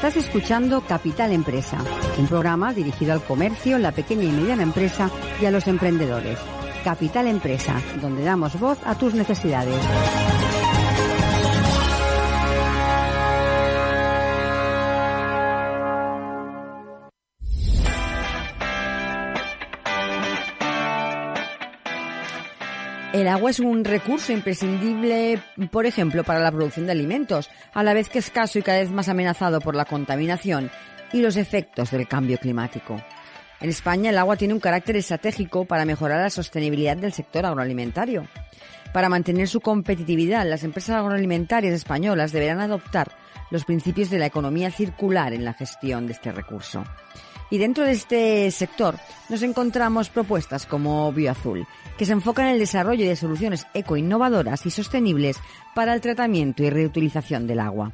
Estás escuchando Capital Empresa, un programa dirigido al comercio, la pequeña y mediana empresa y a los emprendedores. Capital Empresa, donde damos voz a tus necesidades. El agua es un recurso imprescindible, por ejemplo, para la producción de alimentos, a la vez que escaso y cada vez más amenazado por la contaminación y los efectos del cambio climático. En España el agua tiene un carácter estratégico para mejorar la sostenibilidad del sector agroalimentario. Para mantener su competitividad, las empresas agroalimentarias españolas deberán adoptar los principios de la economía circular en la gestión de este recurso. Y dentro de este sector nos encontramos propuestas como Bioazul, que se enfocan en el desarrollo de soluciones ecoinnovadoras y sostenibles para el tratamiento y reutilización del agua.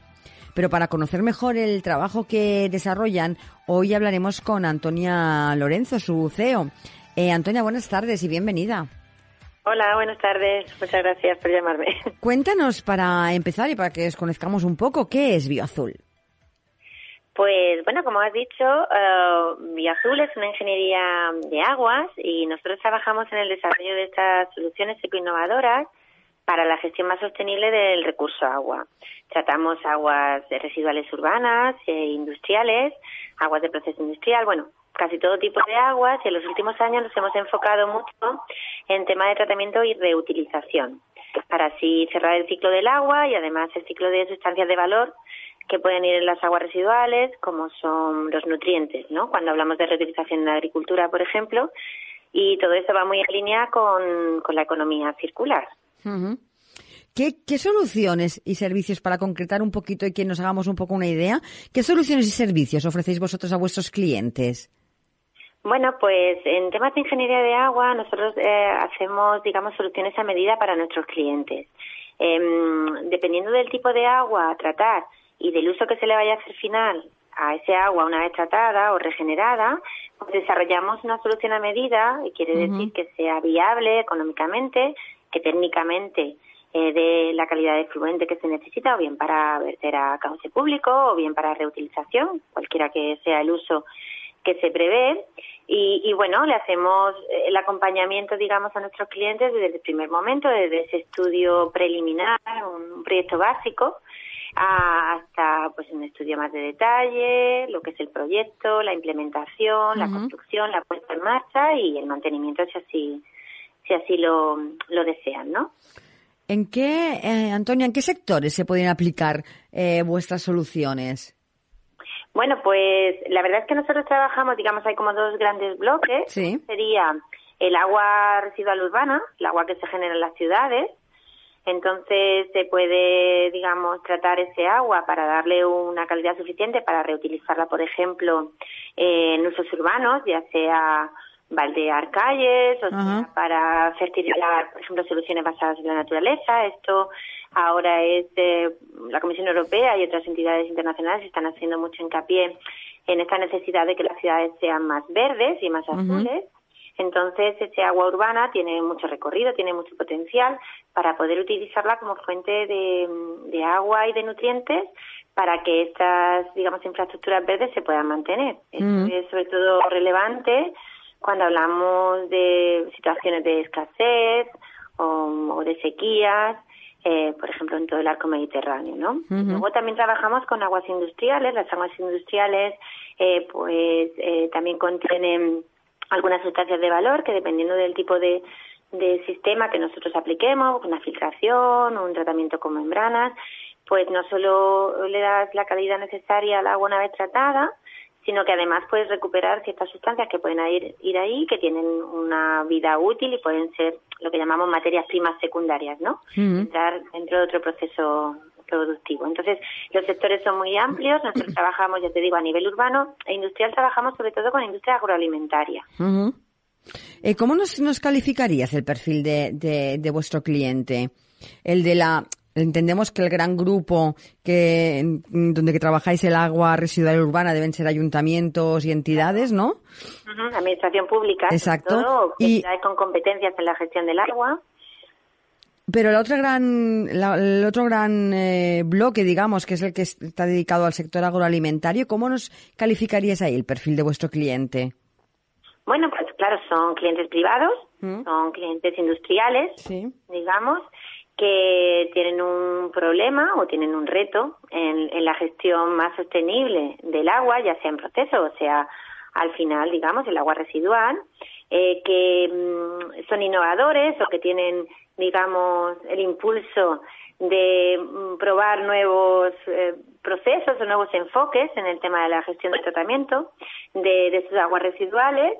Pero para conocer mejor el trabajo que desarrollan, hoy hablaremos con Antonia Lorenzo, su CEO. Eh, Antonia, buenas tardes y bienvenida. Hola, buenas tardes. Muchas gracias por llamarme. Cuéntanos para empezar y para que os conozcamos un poco, ¿qué es Bioazul? Pues bueno, como has dicho, uh, Bioazul es una ingeniería de aguas y nosotros trabajamos en el desarrollo de estas soluciones ecoinnovadoras para la gestión más sostenible del recurso agua. Tratamos aguas residuales urbanas e industriales, aguas de proceso industrial, bueno, casi todo tipo de aguas y en los últimos años nos hemos enfocado mucho en temas de tratamiento y reutilización para así cerrar el ciclo del agua y además el ciclo de sustancias de valor que pueden ir en las aguas residuales, como son los nutrientes, ¿no? Cuando hablamos de reutilización en la agricultura, por ejemplo, y todo eso va muy en línea con, la economía circular. ¿Qué, soluciones y servicios, para concretar un poquito y que nos hagamos un poco una idea, qué soluciones y servicios ofrecéis vosotros a vuestros clientes? Bueno, pues en temas de ingeniería de agua nosotros eh, hacemos, digamos, soluciones a medida para nuestros clientes. Em, dependiendo del tipo de agua a tratar y del uso que se le vaya a hacer final a ese agua una vez tratada o regenerada, pues desarrollamos una solución a medida, y quiere decir que sea viable económicamente, que técnicamente eh, dé la calidad de fluente que se necesita, o bien para verter a cauce público, o bien para reutilización, cualquiera que sea el uso que se prevé. Y, y, bueno, le hacemos el acompañamiento, digamos, a nuestros clientes desde el primer momento, desde ese estudio preliminar, un proyecto básico, hasta pues un estudio más de detalle, lo que es el proyecto, la implementación, la construcción, la puesta en marcha y el mantenimiento si así si así lo, lo desean, ¿no? ¿En qué, eh, Antonia, en qué sectores se pueden aplicar eh, vuestras soluciones? Bueno, pues la verdad es que nosotros trabajamos, digamos, hay como dos grandes bloques. Sí. Sería el agua residual urbana, el agua que se genera en las ciudades, entonces se puede, digamos, tratar ese agua para darle una calidad suficiente para reutilizarla, por ejemplo, en usos urbanos, ya sea baldear calles o sea, para fertilizar, por ejemplo, soluciones basadas en la naturaleza. Esto ahora es la Comisión Europea y otras entidades internacionales están haciendo mucho hincapié en esta necesidad de que las ciudades sean más verdes y más azules. Entonces, ese agua urbana tiene mucho recorrido, tiene mucho potencial para poder utilizarla como fuente de, agua y de nutrientes para que estas, digamos, infraestructuras verdes se puedan mantener. Mm. es sobre todo relevante cuando hablamos de situaciones de escasez o, de sequías, eh, por ejemplo, en todo el arco mediterráneo, ¿no? Luego también trabajamos con aguas industriales. Las aguas industriales, eh, pues, eh, también contienen algunas sustancias de valor que dependiendo del tipo de, de sistema que nosotros apliquemos, una filtración, un tratamiento con membranas, pues no solo le das la calidad necesaria al agua una vez tratada, sino que además puedes recuperar ciertas sustancias que pueden ir, ir ahí, que tienen una vida útil y pueden ser lo que llamamos materias primas secundarias, ¿no? Entrar dentro de otro proceso productivo. Entonces, los sectores son muy amplios. Nosotros trabajamos, ya te digo, a nivel urbano e industrial trabajamos sobre todo con industria agroalimentaria. Eh, ¿Cómo nos, nos, calificarías el perfil de, de, vuestro cliente? El de la Entendemos que el gran grupo que donde que trabajáis el agua residual urbana deben ser ayuntamientos y entidades, ¿no? Administración pública, Exacto. Todo, y con competencias en la gestión del agua. Pero el otro gran, el otro gran eh, bloque, digamos, que es el que está dedicado al sector agroalimentario, ¿cómo nos calificarías ahí el perfil de vuestro cliente? Bueno, pues claro, son clientes privados, ¿Mm? son clientes industriales, digamos, que tienen un problema o tienen un reto en, la gestión más sostenible del agua, ya sea en proceso o sea al final, digamos, el agua residual, eh, que mm, son innovadores o que tienen, digamos, el impulso de mm, probar nuevos eh, procesos o nuevos enfoques en el tema de la gestión del tratamiento de, de sus aguas residuales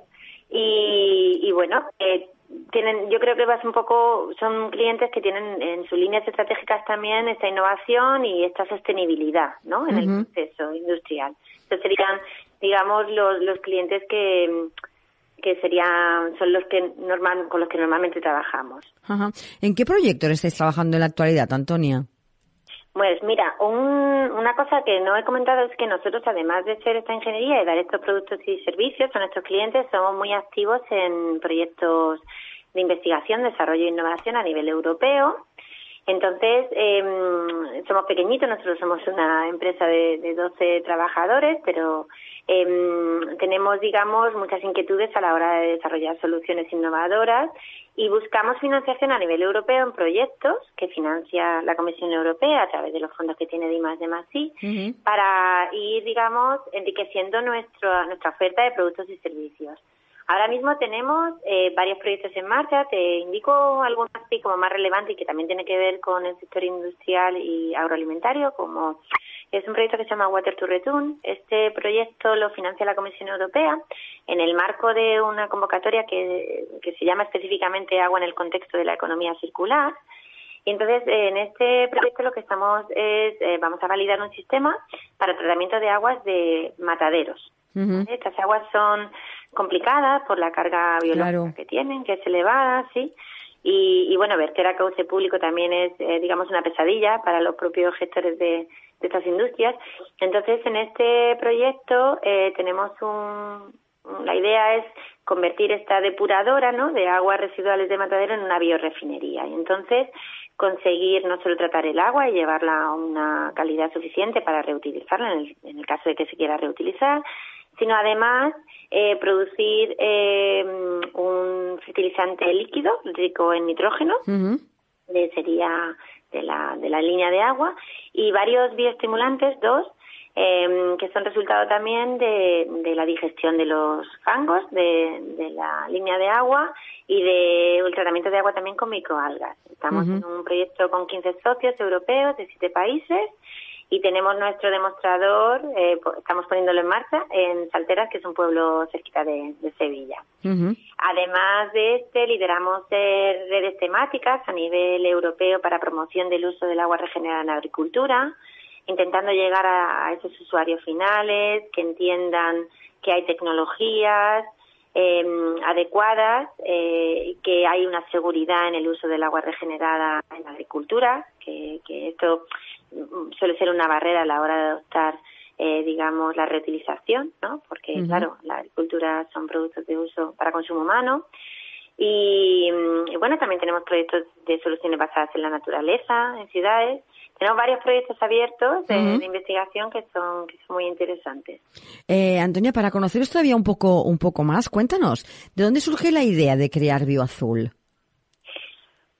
y, y bueno, eh, tienen, yo creo que vas un poco, son clientes que tienen en sus líneas estratégicas también esta innovación y esta sostenibilidad, ¿no? En el proceso industrial. Estos serían, digamos, los, los clientes que que serían son los que normal con los que normalmente trabajamos. ¿En qué proyectos estáis trabajando en la actualidad, Antonia? Pues mira, una cosa que no he comentado es que nosotros, además de ser esta ingeniería y dar estos productos y servicios a nuestros clientes, somos muy activos en proyectos de investigación, desarrollo e innovación a nivel europeo. Entonces, eh, somos pequeñitos, nosotros somos una empresa de, de 12 trabajadores, pero eh, tenemos, digamos, muchas inquietudes a la hora de desarrollar soluciones innovadoras y buscamos financiación a nivel europeo en proyectos que financia la Comisión Europea a través de los fondos que tiene DIMAS de para ir, digamos, enriqueciendo nuestro, nuestra oferta de productos y servicios. Ahora mismo tenemos eh, varios proyectos en marcha. Te indico algunos así como más relevantes y que también tiene que ver con el sector industrial y agroalimentario, como es un proyecto que se llama Water to Return. Este proyecto lo financia la Comisión Europea en el marco de una convocatoria que, se llama específicamente Agua en el contexto de la economía circular. Y entonces, en este proyecto lo que estamos es, eh, vamos a validar un sistema para tratamiento de aguas de mataderos. Estas aguas son complicadas por la carga biológica que tienen, que es elevada, sí. Y, y, bueno, verter a cauce público también es, eh, digamos, una pesadilla para los propios gestores de, de estas industrias. Entonces, en este proyecto eh, tenemos un, la idea es convertir esta depuradora ¿no? de aguas residuales de matadero en una biorefinería y entonces conseguir no solo tratar el agua y llevarla a una calidad suficiente para reutilizarla en el, en el caso de que se quiera reutilizar, sino además eh, producir eh, un fertilizante líquido rico en nitrógeno, que sería de la, de la línea de agua y varios bioestimulantes, dos, em, que son resultado también de, de, la digestión de los fangos de, de, la línea de agua y de el tratamiento de agua también con microalgas. Estamos en un proyecto con 15 socios europeos de siete países y tenemos nuestro demostrador, eh, estamos poniéndolo en marcha en Salteras, que es un pueblo cerquita de, Sevilla. Además de este, lideramos redes temáticas a nivel europeo para promoción del uso del agua regenerada en agricultura, intentando llegar a, esos usuarios finales que entiendan que hay tecnologías em, adecuadas, eh, que hay una seguridad en el uso del agua regenerada en la agricultura, que, que esto suele ser una barrera a la hora de adoptar, eh, digamos, la reutilización, ¿no? Porque, claro, la agricultura son productos de uso para consumo humano. Y, mm, bueno, también tenemos proyectos de soluciones basadas en la naturaleza, en ciudades. Tenemos varios proyectos abiertos de, investigación que son, que son muy interesantes. Eh, Antonia, para conoceros todavía un poco, un poco más, cuéntanos, ¿de dónde surge la idea de crear BioAzul?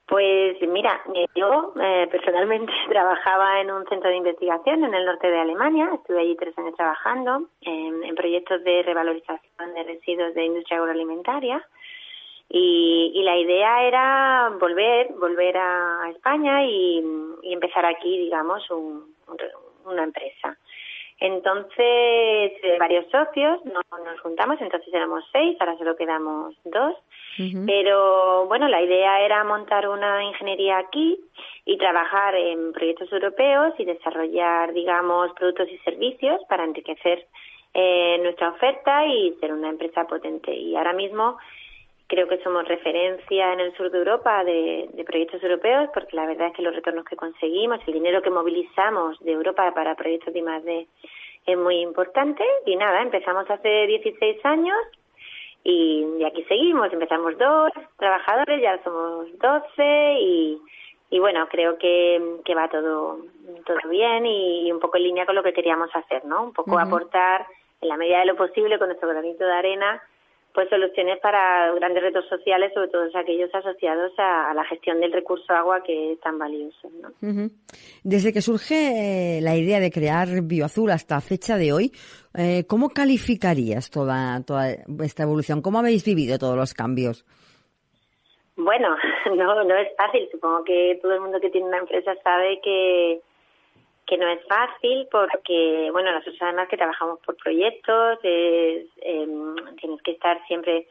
Pues mira, yo eh, personalmente trabajaba en un centro de investigación en el norte de Alemania, estuve allí tres años trabajando en, proyectos de revalorización de residuos de industria agroalimentaria y, la idea era volver, volver a España y, empezar aquí, digamos, una empresa. Entonces, eh, varios socios nos, nos juntamos, entonces éramos seis, ahora solo quedamos dos pero bueno, la idea era montar una ingeniería aquí y trabajar en proyectos europeos y desarrollar, digamos, productos y servicios para enriquecer eh, nuestra oferta y ser una empresa potente. Y ahora mismo creo que somos referencia en el sur de Europa de, proyectos europeos porque la verdad es que los retornos que conseguimos, el dinero que movilizamos de Europa para proyectos de I+D es muy importante. Y nada, empezamos hace 16 años y, aquí seguimos, empezamos dos trabajadores, ya somos doce y, y bueno, creo que, que va todo, todo bien y, un poco en línea con lo que queríamos hacer, ¿no? Un poco aportar en la medida de lo posible con nuestro granito de arena pues soluciones para grandes retos sociales, sobre todo aquellos asociados a, la gestión del recurso agua que es tan valioso. ¿no? Desde que surge eh, la idea de crear Bioazul hasta fecha de hoy, eh, ¿cómo calificarías toda, toda esta evolución? ¿Cómo habéis vivido todos los cambios? Bueno, no, no es fácil. Supongo que todo el mundo que tiene una empresa sabe que, que no es fácil porque, bueno, nosotros además que trabajamos por proyectos, eh, tienes que estar siempre,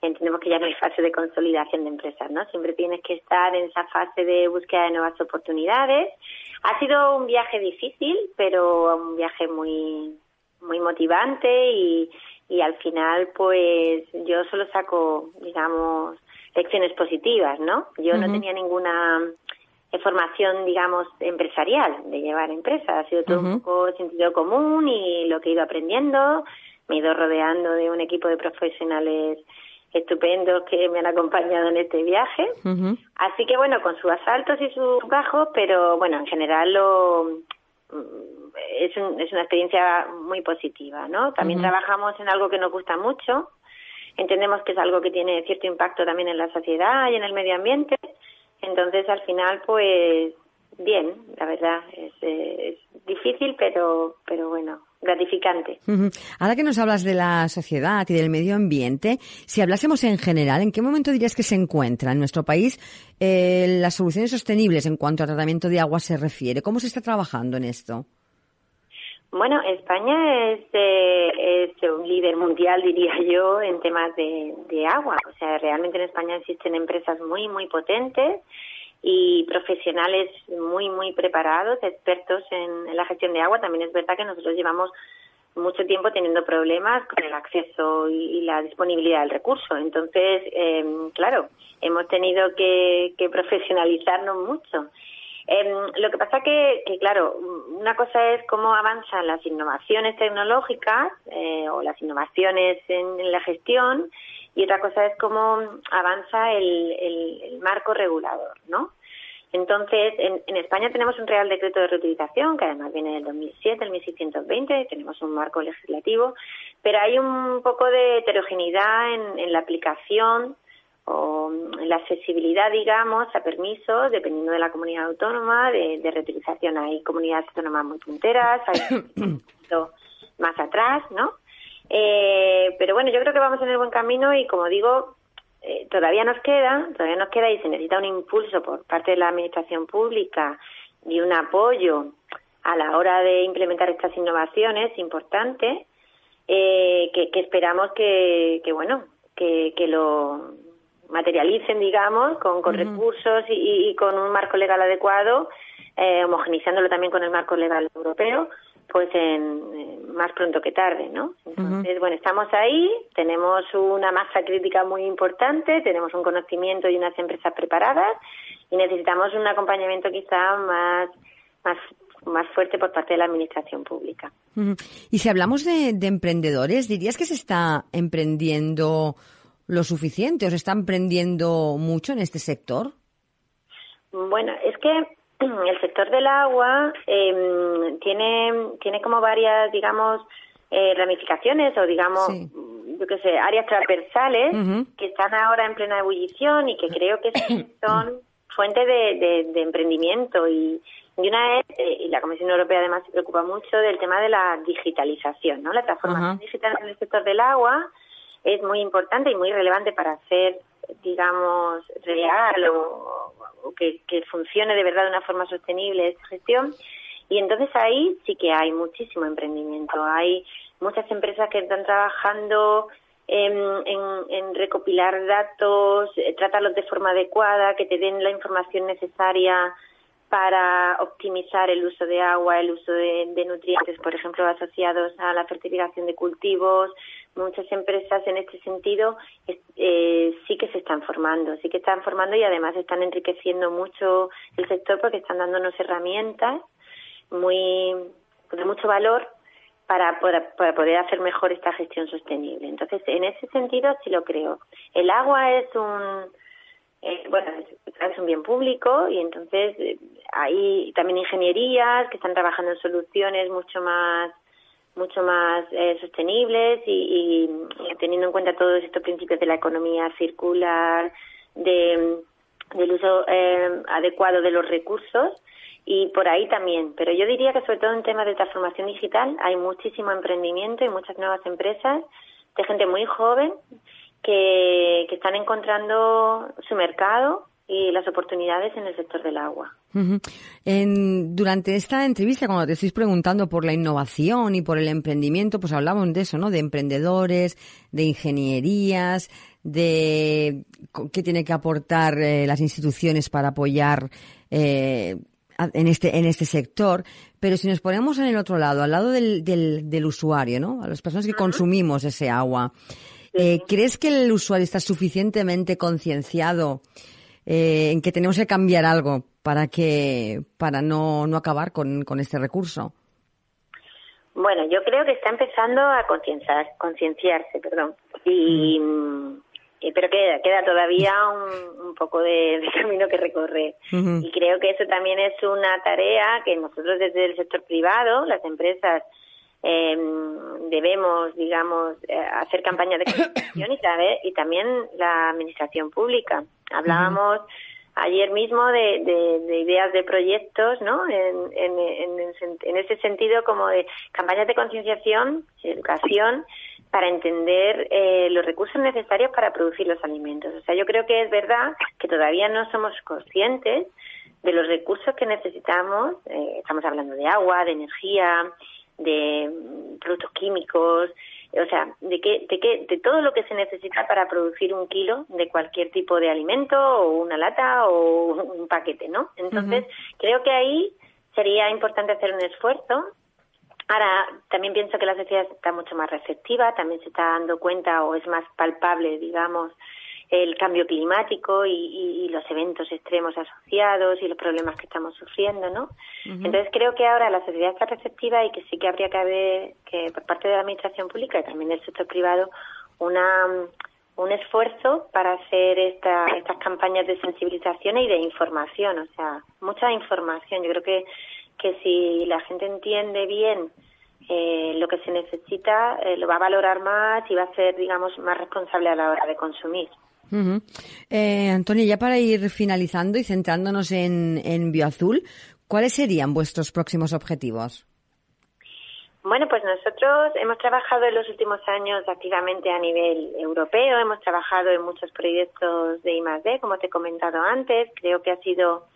entendemos que ya no hay fase de consolidación de empresas, ¿no? Siempre tienes que estar en esa fase de búsqueda de nuevas oportunidades. Ha sido un viaje difícil, pero un viaje muy, muy motivante y, y al final, pues yo solo saco, digamos, lecciones positivas, ¿no? Yo no tenía ninguna formación, digamos, empresarial, de llevar empresa. Ha sido todo un poco sentido común y lo que he ido aprendiendo. Me he ido rodeando de un equipo de profesionales estupendos que me han acompañado en este viaje. Así que, bueno, con sus asaltos y sus bajos, pero bueno, en general lo, mm, es, es una experiencia muy positiva, ¿no? También trabajamos en algo que nos gusta mucho. Entendemos que es algo que tiene cierto impacto también en la sociedad y en el medio ambiente entonces, al final, pues bien, la verdad, es, difícil, pero, pero bueno, gratificante. Ahora que nos hablas de la sociedad y del medio ambiente, si hablásemos en general, ¿en qué momento dirías que se encuentra en nuestro país eh, las soluciones sostenibles en cuanto a tratamiento de agua se refiere? ¿Cómo se está trabajando en esto? Bueno, España es, eh, un líder mundial, diría yo, en temas de, agua. O sea, realmente en España existen empresas muy, muy potentes y profesionales muy, muy preparados, expertos en, la gestión de agua. También es verdad que nosotros llevamos mucho tiempo teniendo problemas con el acceso y, la disponibilidad del recurso. Entonces, eh, claro, hemos tenido que profesionalizarnos mucho. Eh, lo que pasa que, que, claro, una cosa es cómo avanzan las innovaciones tecnológicas eh, o las innovaciones en, la gestión y otra cosa es cómo avanza el, el, marco regulador, ¿no? Entonces, en, en, España tenemos un Real Decreto de Reutilización, que además viene del 2007, el 1620, tenemos un marco legislativo, pero hay un poco de heterogeneidad en, en la aplicación o la accesibilidad, digamos, a permisos, dependiendo de la comunidad autónoma, de, reutilización. Hay comunidades autónomas muy punteras, hay más atrás, ¿no? Eh, pero bueno, yo creo que vamos en el buen camino y, como digo, eh, todavía nos queda, todavía nos queda y se necesita un impulso por parte de la administración pública y un apoyo a la hora de implementar estas innovaciones importante eh, que, que, esperamos que, que bueno que, que lo materialicen, digamos, con, con recursos y, con un marco legal adecuado, eh, homogenizándolo también con el marco legal europeo, pues en, más pronto que tarde, ¿no? Entonces, bueno, estamos ahí, tenemos una masa crítica muy importante, tenemos un conocimiento y unas empresas preparadas y necesitamos un acompañamiento quizá más más más fuerte por parte de la administración pública. Y si hablamos de, de emprendedores, ¿dirías que se está emprendiendo lo suficiente? ¿Os están prendiendo mucho en este sector? Bueno, es que el sector del agua em, tiene, tiene como varias, digamos, eh, ramificaciones o, digamos, yo qué sé, áreas transversales que están ahora en plena ebullición y que creo que son fuente de, de, emprendimiento y, y una es, eh, y la Comisión Europea además se preocupa mucho del tema de la digitalización, ¿no? La transformación digital en el sector del agua es muy importante y muy relevante para hacer, digamos, real o, que, funcione de verdad de una forma sostenible esta gestión. Y entonces ahí sí que hay muchísimo emprendimiento. Hay muchas empresas que están trabajando en, recopilar datos, eh, tratarlos de forma adecuada, que te den la información necesaria para optimizar el uso de agua, el uso de, de nutrientes, por ejemplo, asociados a la fertilización de cultivos, muchas empresas en este sentido eh, sí que se están formando, sí que están formando y además están enriqueciendo mucho el sector porque están dándonos herramientas muy de mucho valor para, para, poder hacer mejor esta gestión sostenible. Entonces, en ese sentido sí lo creo. El agua es un eh, bueno, es, un bien público y entonces eh, hay también ingenierías que están trabajando en soluciones mucho más mucho más eh, sostenibles y, teniendo en cuenta todos estos principios de la economía circular, de, del uso adecuado de los recursos y por ahí también. Pero yo diría que sobre todo en temas de transformación digital hay muchísimo emprendimiento y muchas nuevas empresas de gente muy joven que, están encontrando su mercado y las oportunidades en el sector del agua. en, durante esta entrevista, cuando te estoy preguntando por la innovación y por el emprendimiento, pues hablamos de eso, ¿no? De emprendedores, de ingenierías, de qué tiene que aportar eh, las instituciones para apoyar eh, en este en este sector. Pero si nos ponemos en el otro lado, al lado del, del, del usuario, ¿no? A las personas que consumimos ese agua. Eh, ¿Crees que el usuario está suficientemente concienciado eh, en que tenemos que cambiar algo para que para no, no acabar con, con este recurso? Bueno, yo creo que está empezando a concienciar, concienciarse, perdón. Y, mm. pero queda, queda todavía un, un poco de, camino que recorrer. Y creo que eso también es una tarea que nosotros desde el sector privado, las empresas, eh, debemos, digamos, eh, hacer campañas de comunicación y, y también la administración pública. Hablábamos ayer mismo de, de, ideas de proyectos, ¿no? En, en, ese sentido, como de campañas de concienciación, educación, para entender eh, los recursos necesarios para producir los alimentos. O sea, yo creo que es verdad que todavía no somos conscientes de los recursos que necesitamos. Eh, estamos hablando de agua, de energía, de productos químicos, o sea, de qué, de qué, de todo lo que se necesita para producir un kilo de cualquier tipo de alimento o una lata o un paquete, ¿no? Entonces, creo que ahí sería importante hacer un esfuerzo. Ahora, también pienso que la sociedad está mucho más receptiva, también se está dando cuenta o es más palpable, digamos, el cambio climático y, los eventos extremos asociados y los problemas que estamos sufriendo, ¿no? Entonces creo que ahora la sociedad está receptiva y que sí que habría que haber, que por parte de la administración pública y también del sector privado, una un esfuerzo para hacer esta, estas campañas de sensibilización y de información, o sea, mucha información. Yo creo que, que si la gente entiende bien eh, lo que se necesita, eh, lo va a valorar más y va a ser, digamos, más responsable a la hora de consumir eh, Antonio, ya para ir finalizando y centrándonos en, en Bioazul, ¿cuáles serían vuestros próximos objetivos? Bueno, pues nosotros hemos trabajado en los últimos años activamente a nivel europeo, hemos trabajado en muchos proyectos de I+.D., como te he comentado antes. Creo que ha sido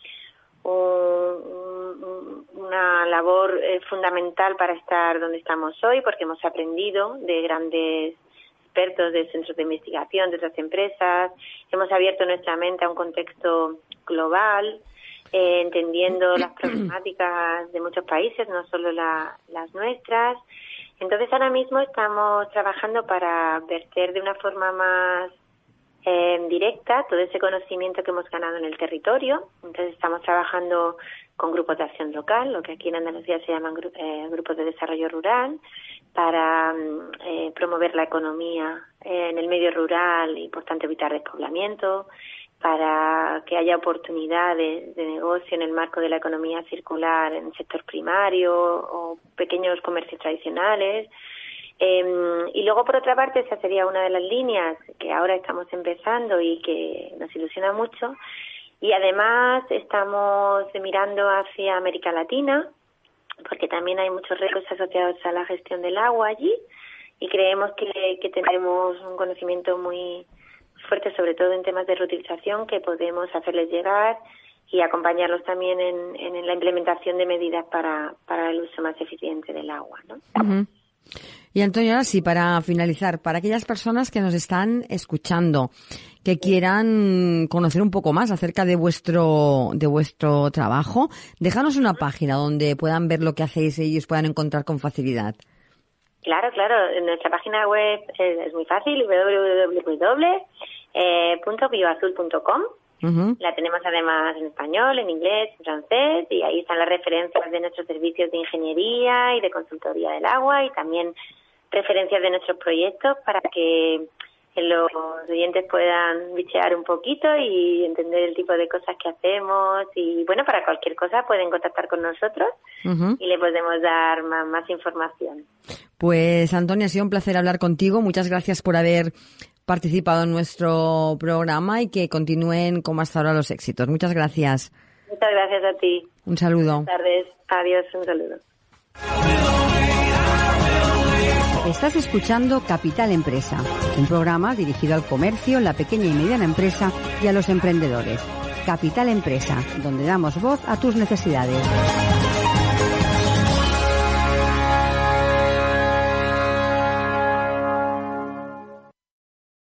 una labor eh, fundamental para estar donde estamos hoy, porque hemos aprendido de grandes expertos de centros de investigación, de otras empresas. Hemos abierto nuestra mente a un contexto global, eh, entendiendo las problemáticas de muchos países, no solo las nuestras. Entonces ahora mismo estamos trabajando para verter de una forma más eh, directa todo ese conocimiento que hemos ganado en el territorio. Entonces estamos trabajando con grupos de acción local, lo que aquí en Andalucía se llaman eh, grupos de desarrollo rural, para mm, eh, promover la economía en el medio rural y, por tanto, evitar despoblamiento, para que haya oportunidades de negocio en el marco de la economía circular en el sector primario o pequeños comercios tradicionales. Em, y luego, por otra parte, esa sería una de las líneas que ahora estamos empezando y que nos ilusiona mucho. Y además estamos mirando hacia América Latina, porque también hay muchos retos asociados a la gestión del agua allí y creemos que, que tenemos un conocimiento muy fuerte, sobre todo en temas de reutilización, que podemos hacerles llegar y acompañarlos también en, en la implementación de medidas para, para el uso más eficiente del agua. ¿no? Y Antonio, ahora sí, para finalizar, para aquellas personas que nos están escuchando, que quieran conocer un poco más acerca de vuestro, de vuestro trabajo, déjanos una página donde puedan ver lo que hacéis y ellos puedan encontrar con facilidad. Claro, claro. Nuestra página web es, muy fácil, www.bioazul.com. La tenemos además en español, en inglés, en francés y ahí están las referencias de nuestros servicios de ingeniería y de consultoría del agua y también referencias de nuestros proyectos para que los oyentes puedan bichear un poquito y entender el tipo de cosas que hacemos y bueno, para cualquier cosa pueden contactar con nosotros y le podemos dar más, más información. Pues Antonia, ha sido un placer hablar contigo. Muchas gracias por haber participado en nuestro programa y que continúen como hasta ahora los éxitos. Muchas gracias. Muchas gracias a ti. Un saludo. Buenas tardes. Adiós. Un saludo. Estás escuchando Capital Empresa, un programa dirigido al comercio, la pequeña y mediana empresa y a los emprendedores. Capital Empresa, donde damos voz a tus necesidades.